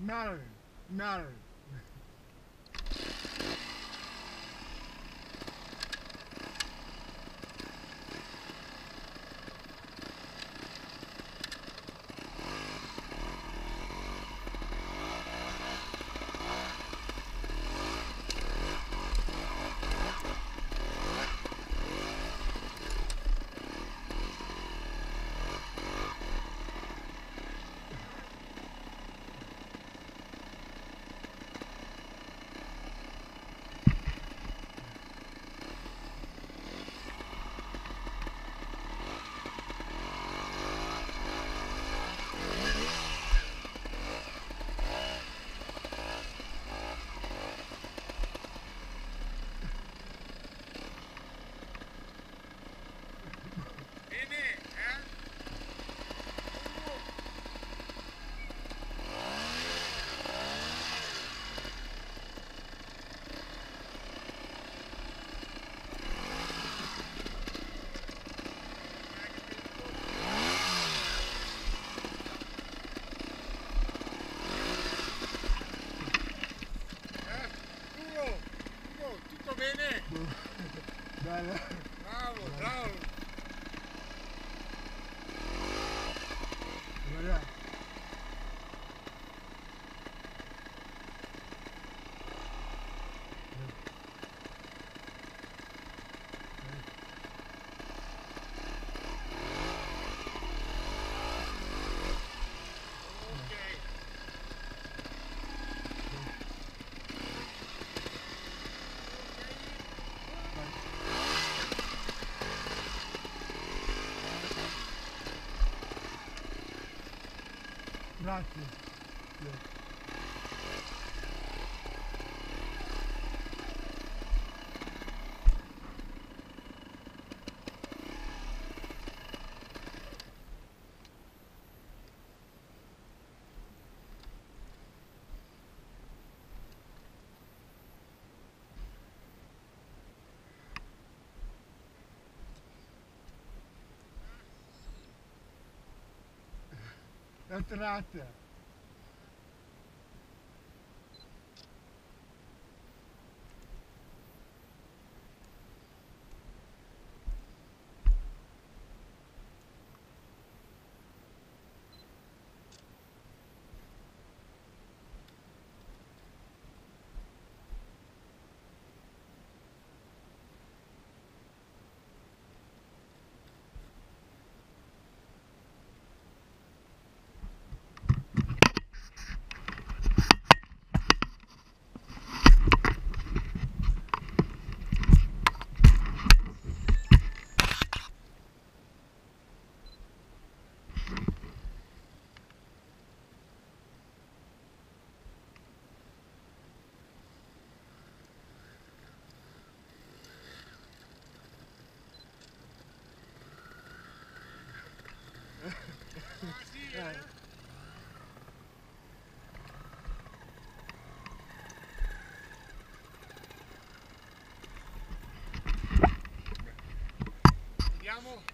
No, no. Bravo, bravo. Thank you. Retrata. Eh. Vediamo.